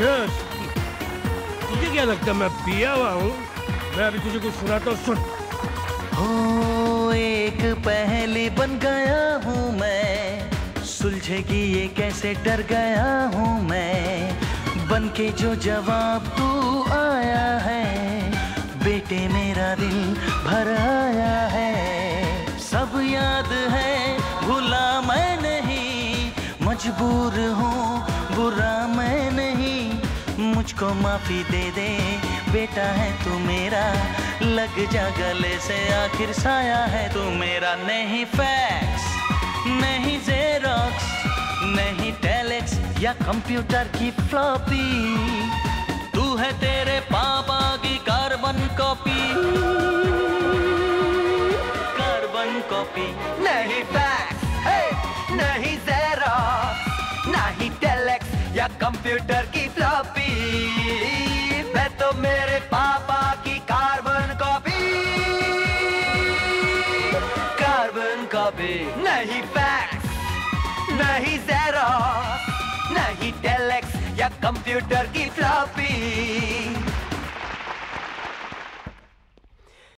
Yes तुझे क्या लगता मैं पिया हुआ हूँ? मैं अभी तुझे कुछ सुनाता हूँ, सुन। हो एक पहले बन गया हूँ मैं। सुलझेगी ये कैसे डर गया हूँ मैं। बन के जो जवाब तू आया है, बेटे मेरा दिल भर आया है। सब याद है, भूला मैं नहीं। मजबूर हूँ, बुरा मुझको माफ़ी दे दे। बेटा है तू मेरा। लग जा गले से आखिर साया है तू मेरा। नहीं फैक्स नहीं जेरोक्स नहीं टेलेक्स या कंप्यूटर की फ्लॉपी तू है तेरे पापा की कार्बन कॉपी कार्बन कॉपी नहीं फैक्स नहीं जेरोक्स नहीं टेलेक्स या कंप्यूटर की मेरे पापा की कार्बन कॉपी कार्बन कॉपी नहीं फैक्स नहीं जेरोक्स नहीं टेलेक्स या कंप्यूटर की फ्लॉपी